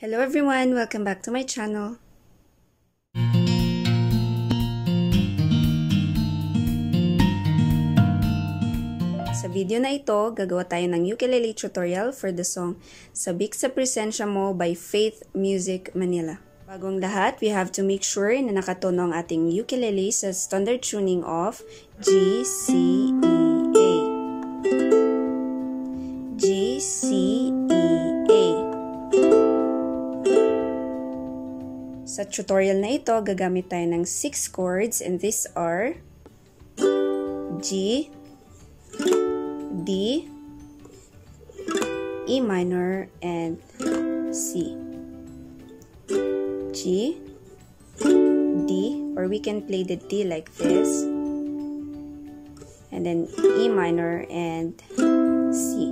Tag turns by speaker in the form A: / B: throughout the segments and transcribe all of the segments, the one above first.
A: Hello everyone! Welcome back to my channel. Sa video na ito, gagawa tayo ng ukulele tutorial for the song Sabik sa Presensya Mo by Faith Music Manila. Bagong lahat, we have to make sure na nakatono ang ating ukulele sa standard tuning of G, C, E, A. G, C, E, Sa tutorial na ito, gagamit tayo ng 6 chords and these are G, D, E minor, and C. G, D, or we can play the D like this, and then E minor and C.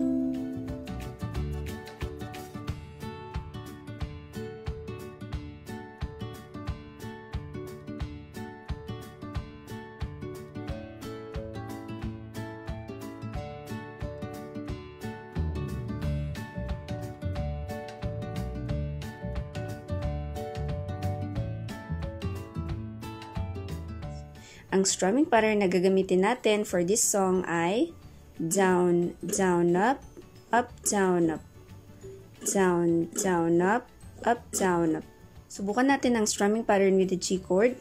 A: Ang strumming pattern na gagamitin natin for this song ay down, down, up, up, down, up, down, down, up, up, down, up. Subukan natin ang strumming pattern with the G chord.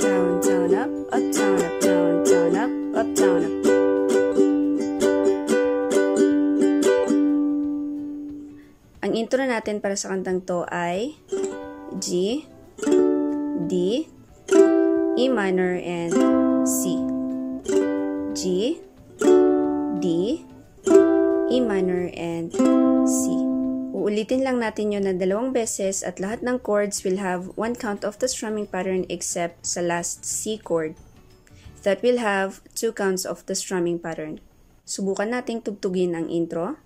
A: Down, down, up, up, down, down, up, up, down, up. Ang intro natin para sa kantang to ay G, D, E minor, and C. G, D, E minor, and C. Uulitin lang natin yun na dalawang beses at lahat ng chords will have one count of the strumming pattern except sa last C chord. That will have two counts of the strumming pattern. Subukan nating tugtugin ang intro.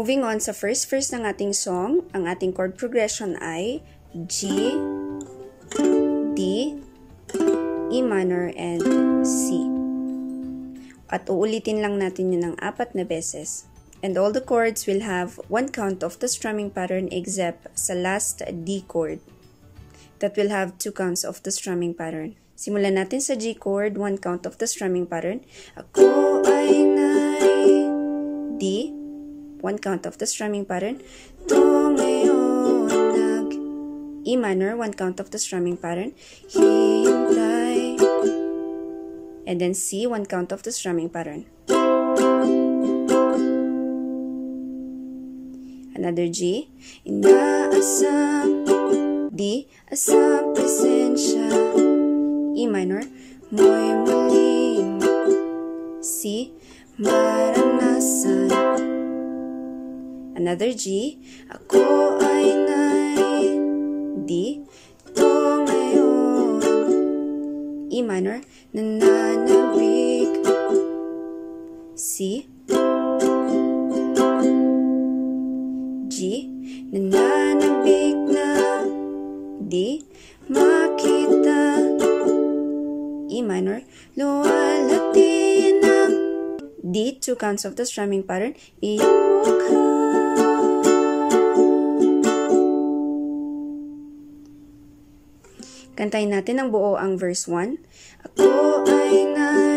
A: Moving on sa first verse ng ating song, ang ating chord progression ay G, D, E minor, and C. At uulitin lang natin yun ng apat na beses. And all the chords will have one count of the strumming pattern except sa last D chord. That will have two counts of the strumming pattern. Simulan natin sa G chord, one count of the strumming pattern. Ako ay nai D, one count of the strumming pattern. Do ngayon nag E minor, one count of the strumming pattern. Hintay. And then C, one count of the strumming pattern. Another G. Inaasam. D, asam presensya. E minor. Mo'y muling. C, maranasan. Another G. Ako ay nai. D. Do ngayon. E minor. Nananabik. C. G. Nananabik na. D. Makita. E minor. Luwalhati ng D. Two counts of the strumming pattern. Iyong Kantayin natin ang buo ang verse 1. Ako ay narito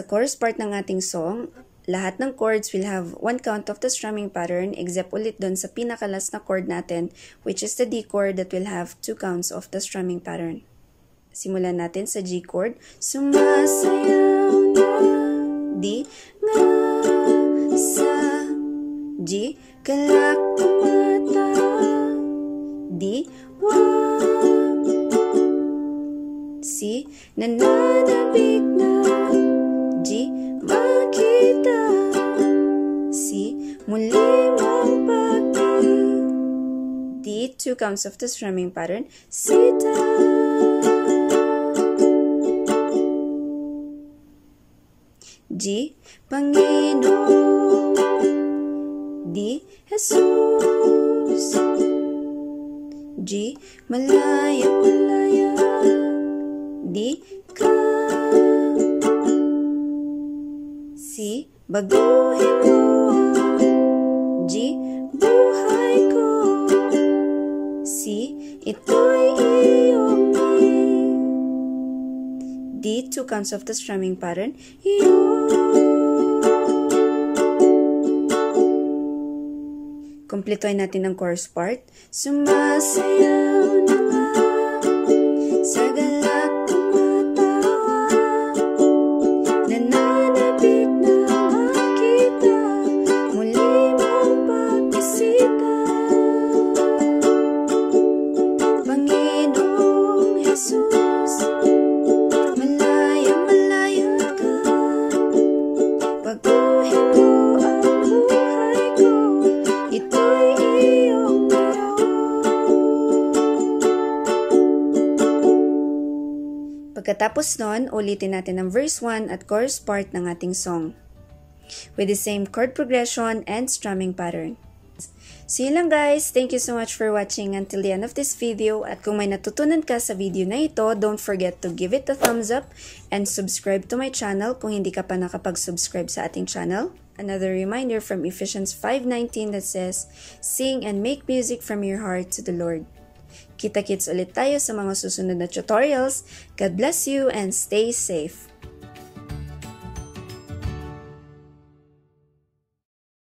A: Sa chorus part ng ating song, lahat ng chords will have one count of the strumming pattern except ulit doon sa pinakalas na chord natin which is the D chord that will have two counts of the strumming pattern. Simulan natin sa G chord. Sumasayaw na di nga sa G. Kalak mata di wa Si. Nananabik na Two counts of the strumming pattern. Sita G. Panginoon D. Jesus G. Malaya, malaya D. Ka C. Baguhin G. Ito'y iyong D. Two counts of the strumming pattern. Kompletuhin natin ang chorus part. Sumasayaw Pagkatapos nun, ulitin natin ang verse 1 at chorus part ng ating song with the same chord progression and strumming pattern. See you lang guys! Thank you so much for watching until the end of this video at kung may natutunan ka sa video na ito, don't forget to give it a thumbs up and subscribe to my channel kung hindi ka pa nakapag-subscribe sa ating channel. Another reminder from Ephesians 5.19 that says, Sing and make music from your heart to the Lord. Kita-kits ulit tayo sa mga susunod na tutorials. God bless you and stay safe!